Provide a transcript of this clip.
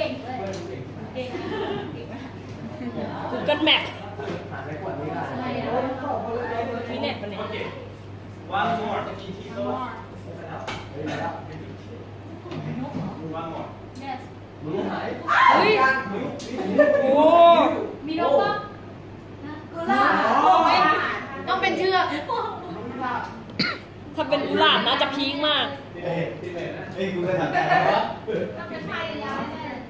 ก่งเลยเก่งเก่งมาก Google Map อะไรอะมีเน็ตปะเนี่ย One more. One more. yes เฮ้ยโอ้มีนกปะนะกุหลาบต้องเป็นเชือกถ้าเป็นกุหลาบน่าจะพีคมากเฮ้ยคุณไปทำอะไรวะต้องเป็นไทยยา